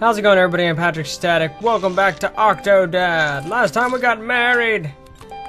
How's it going everybody? I'm Patrick Static. Welcome back to Octodad. Last time we got married.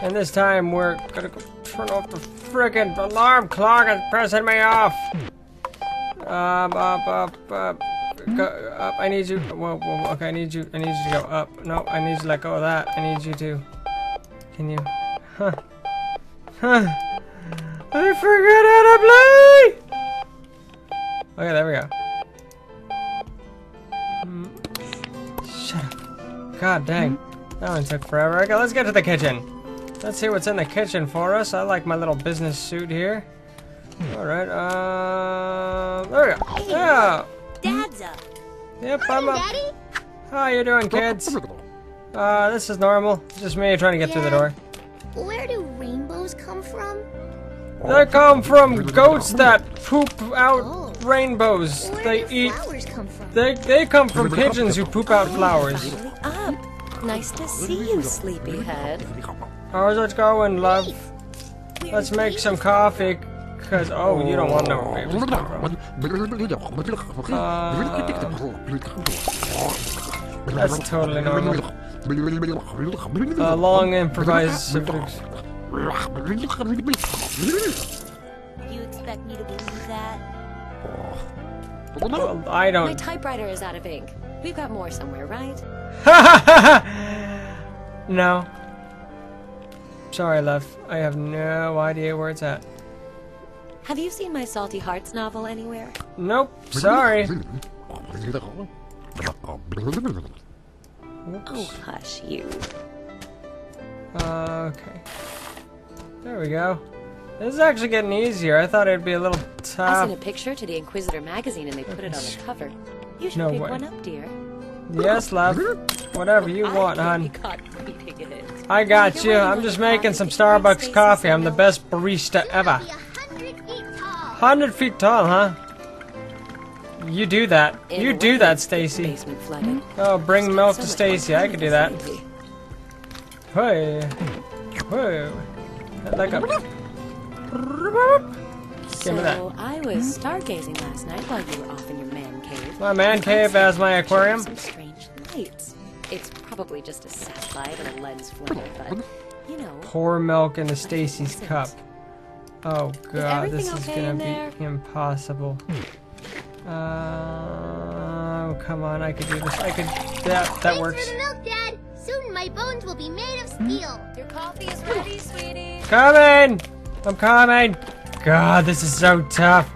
And this time we're gonna go turn off the frickin' alarm clock and pressing me off. Um, up, up, up. Go, up. I need you. Whoa, whoa, okay, I need you. I need you to go up. No, I need you to let go of that. I need you to. Can you? Huh. Huh. I forgot how to play! Okay, there we go. God dang. That one took forever. Okay, let's get to the kitchen. Let's see what's in the kitchen for us. I like my little business suit here. Alright, uh... There we go. Yeah. Dad's up. Yep, I'm up. Daddy? How you doing, kids? Uh, this is normal. Just me trying to get through the door. Where do rainbows come from? They come from goats that poop out Oh. rainbows. Where They do eat... flowers come from? They, they come from pigeons who poop out flowers. Up. Nice to see you, sleepyhead. How's it going, love? Let's make some coffee. Cause oh, you don't want no. know where babies come from. That's totally normal. Uh, long improvised subjects. You expect me to believe that? Well, I My don't. My typewriter is out of ink. We've got more somewhere, right? no. Sorry, love. I have no idea where it's at. Have you seen my Salty Hearts novel anywhere? Nope. Sorry. Oh, hush you. Uh, okay. There we go. This is actually getting easier. I thought it'd be a little tough. I sent a picture to the Inquisitor magazine and they put it on the cover. You should No pick way. one up, dear. Yes, love. Whatever you want, hon. can't be caught reading it. I got you. I'm just making some Starbucks coffee. I'm the best barista ever. Hundred feet tall. Hundred feet tall, huh? You do that. You do that, Stacy. Oh, bring milk to Stacy. I could do that. Hey, hey. Like a. Give me that. So I was stargazing last night while you were off in your man cave. My man cave as my aquarium. Some strange lights. It's probably just a satellite and a lens flare, but you know. Pour milk into Stacy's cup. Oh god, this is okay gonna be there? impossible. Uh, oh, come on, I could do this. I could. That that Thanks works. for the milk, Dad. Soon my bones will be made of steel. Your coffee is ready, sweetie. Coming! I'm coming! God, this is so tough.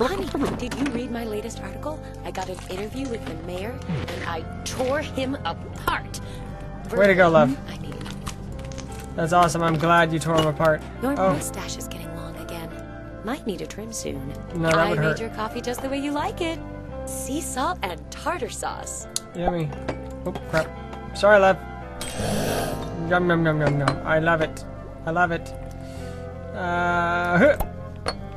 Honey, did you read my latest article? I got an interview with the mayor, and I tore him apart. Way to go, love. I mean, That's awesome. I'm glad you tore him apart. your Oh, mustache is getting long again. Might need a trim soon. No, that I would made your coffee just the way you like it. Sea salt and tartar sauce. yummy. Oh, crap. Sorry, love. Yum, yum, yum, yum, yum. I love it. I love it. Uh,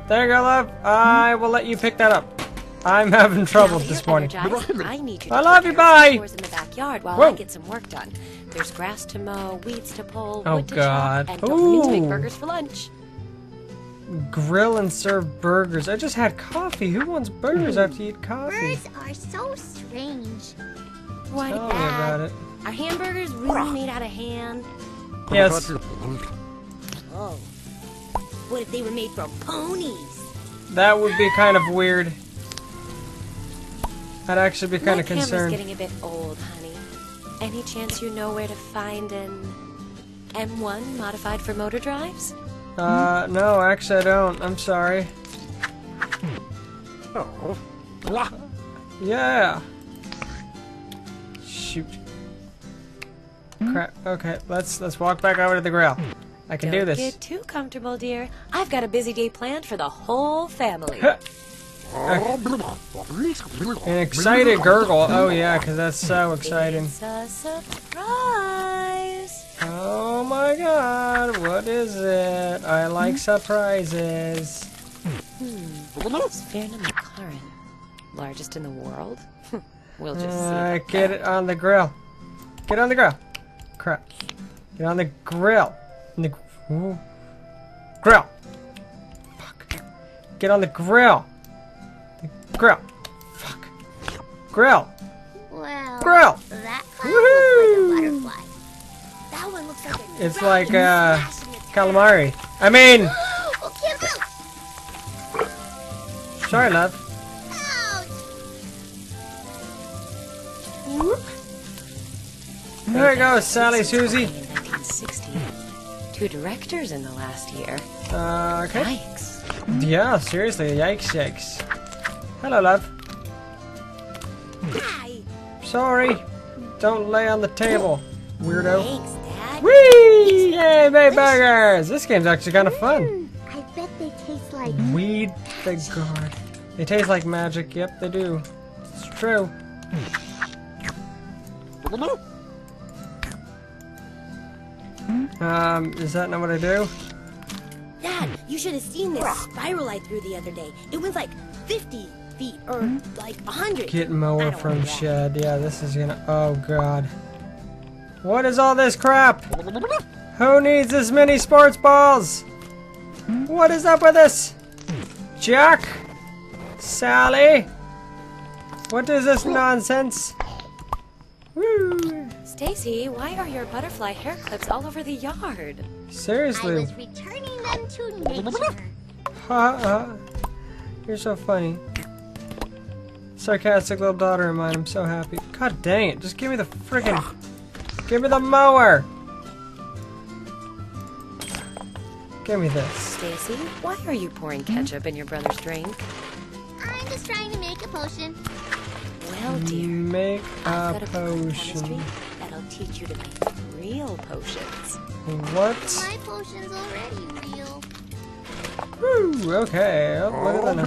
there you go, love. I will let you pick that up. I'm having trouble this morning. I need you to I love you, bye. in the backyard while Whoa. I get some work done. There's grass to mow, weeds to pull, Oh, wood to God. chop, and don't forget to make burgers for lunch. Grill and serve burgers. I just had coffee. Who wants burgers after you eat coffee? Birds are so strange. What? Tell me about it. Are hamburgers really made out of ham? Yes. What if they were made from ponies? That would be kind of weird. I'd actually be kind My of camera's concerned. getting a bit old, honey. Any chance you know where to find an M1 modified for motor drives? Uh, no, actually I don't. I'm sorry. Oh. Yeah. Shoot. Crap. Okay, let's let's walk back over to the grill. I can Don't do this. get too comfortable, dear. I've got a busy day planned for the whole family. An excited gurgle. Oh yeah, because that's so exciting. It's a surprise. Oh my god, what is it? I like surprises. It's Verna McLaren, largest in the world. we'll just. Uh, get that. it on the grill. Get on the grill. Crap. Get on the grill. The grill. Fuck. Get on the grill. The grill. Fuck. Grill. grill. That looks like a butterfly. That one looks like a It's like uh, calamari. I mean, oh, sorry, love. There you go, Sally Susie. In 1960. Two directors in the last year. Uh, okay. Yikes. Yeah, seriously, yikes, yikes. Hello, love. Hi. Sorry. Don't lay on the table, weirdo. Thanks, Dad. Whee! Yay, Bay Burgers! This game's actually kind of fun. I bet they taste like. Weed the guard. They taste like magic. Yep, they do. It's true. Um, is that not what I do? Dad, you should have seen this spiral I threw the other day. It went like 50 feet or like 100. Get I mower from want that. shed. Yeah, this is gonna. Oh god. What is all this crap? Who needs this many sports balls? What is up with this? Jack? Sally? What is this nonsense? Woo! Stacy, why are your butterfly hair clips all over the yard? Seriously. I Seriously. was returning them to nature. Ha ha. You're so funny. Sarcastic little daughter of mine. I'm so happy. God dang it. Just give me the friggin' Give me the mower. Give me this. Stacy, why are you pouring ketchup in your brother's drink? I'm just trying to make a potion. Well, dear, Make I've a got a book chemistry potion. That'll teach you to make real potions. What? My potion's already real. Woo, okay. Look at that.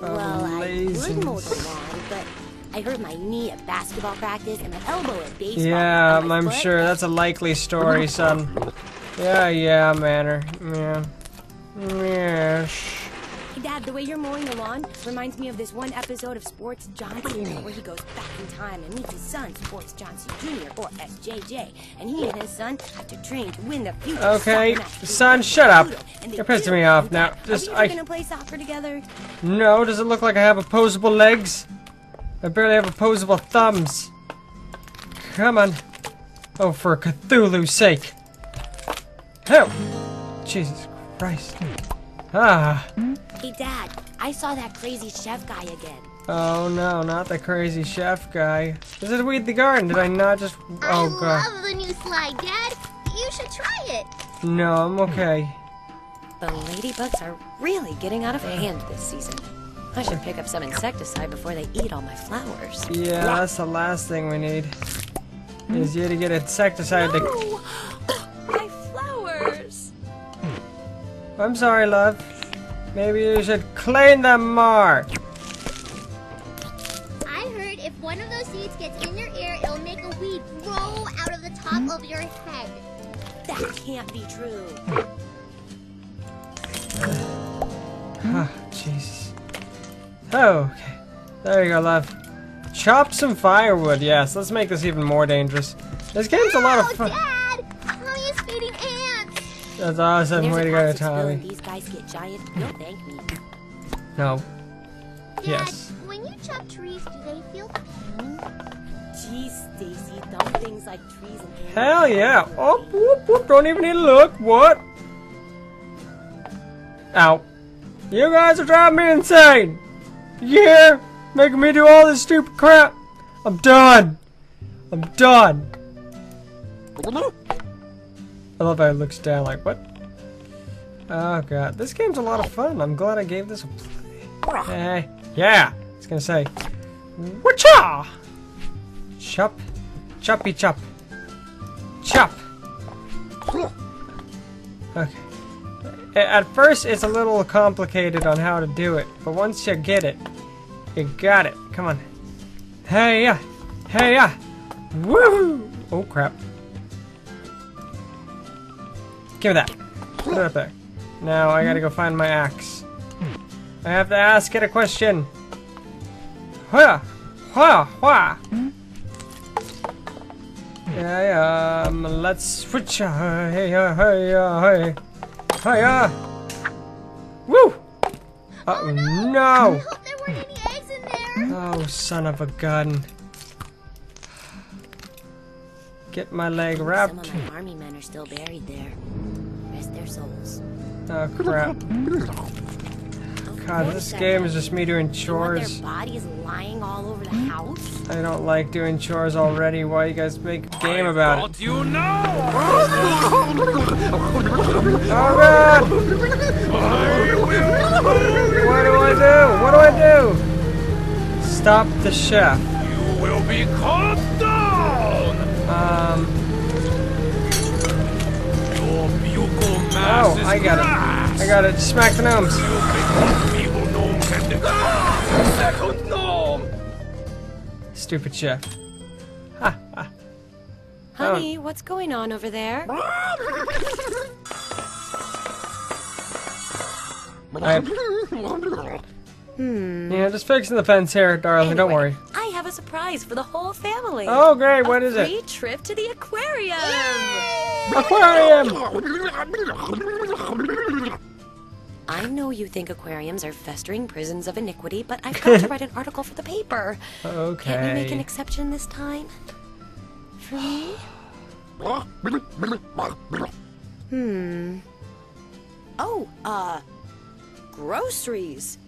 Well, I would mow Laziness. the but I hurt my knee at basketball practice and my elbow at baseball. Yeah, my I'm foot- sure that's a likely story, son. Yeah, yeah, manner. Yeah. Yeah. Hey, Dad, the way you're mowing the lawn reminds me of this one episode of Sports Johnson where he goes back in time and meets his son, Sports Johnson Jr. or SJJ, and he and his son have to train to win the future. Okay, son, shut up. Pluto, and they You're pissing me off now. Just- are we I- gonna play soccer together? No, does it look like I have opposable legs? I barely have opposable thumbs. Come on. Oh, for Cthulhu's sake. Help! Jesus Christ. Ah. Hey, Dad, I saw that crazy chef guy again. Oh no, not the crazy chef guy. This Is it Weed the Garden? Did I not just. Oh I god. love the new slide, Dad. You should try it. No, I'm okay. The ladybugs are really getting out of hand this season. I should pick up some insecticide before they eat all my flowers. Yeah, that's the last thing we need. Is you to get insecticide to. Oh, my flowers! I'm sorry, love. Maybe you should clean them more. I heard if one of those seeds gets in your ear, it'll make a weed grow out of the top of your head. That can't be true. Ah, Jesus. Oh, okay. There you go, love. Chop some firewood, yes. Let's make this even more dangerous. This game's a lot of Oh, fun. That's awesome. There's Way a to go, toxic spill Tommy. these guys get giant. You'll thank me. No. Dad, Yes. when you chop trees, do they feel pain? Jeez, Stacy, dumb things like trees and ants. Hell yeah. Oh, whoop, whoop. Don't even need to look. What? Ow. You guys are driving me insane. Yeah. Making me do all this stupid crap. I'm done. I'm done. I love how it looks down like, what? Oh god, this game's a lot of fun. I'm glad I gave this a play. Hey, yeah, I was gonna say, whatcha? Chop, choppy chop, chop. Okay. At first, it's a little complicated on how to do it, but once you get it, you got it. Come on. Hey yeah, hey yeah, woo! Oh crap. Give me that. Put it up there. Now I gotta go find my axe. I have to ask it a question. Hua! Hua! Hua! Yeah, yeah, um, let's switch. uh, Hey, uh, hey, uh, hey. Hey, uh. Woo! Uh, no! I hope there weren't any eggs in there. Oh, son of a gun. Get my leg Some wrapped. of my army men are still buried there. Rest their souls. Oh, crap. God, this game is just me doing chores. their bodies lying all over the house? I don't like doing chores already. Why you guys make a game about it? Thought you know. Oh god! What do I do? What do I do? Stop the chef. You will be cut down. Um, oh, I got it. I got it. Smack the gnomes. Evil gnome can second gnome. Stupid chef. Ha ha. Honey, what's going on over there? I, Hmm. yeah, just fixing the fence here, darling. Don't worry. I have a surprise for the whole family. Oh, great. What a is free it? trip to the aquarium. Aquarium. I know you think aquariums are festering prisons of iniquity, but I've got to write an article for the paper. Okay. Can't we make an exception this time? For me? Hmm. Oh, uh, groceries.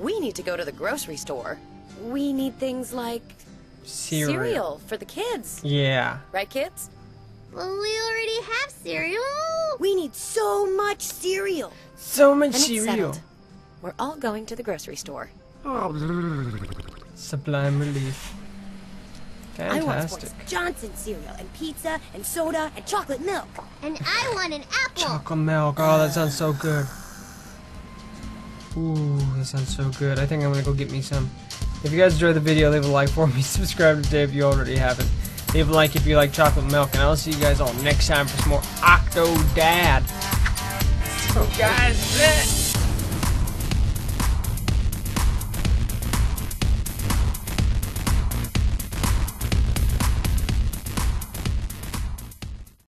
We need to go to the grocery store. We need things like Cereal. cereal for the kids. Yeah. Right, kids? Well, we already have cereal. We need so much cereal. So much And cereal. settled. We're all going to the grocery store. Oh. Sublime relief. Fantastic. I want Fantastic. Sports Johnson cereal and pizza and soda and chocolate milk. And I want an apple. Chocolate milk. Oh, that sounds so good. Ooh, that sounds so good. I think I'm gonna go get me some. If you guys enjoyed the video, leave a like for me. Subscribe today if you already haven't. Leave a like if you like chocolate milk, and I'll see you guys all next time for some more Octo Dad. So, guys,